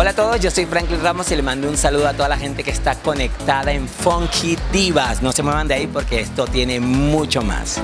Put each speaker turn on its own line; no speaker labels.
Hola a todos, yo soy Franklin Ramos y le mando un saludo a toda la gente que está conectada en Funky Divas. No se muevan de ahí porque esto tiene mucho más.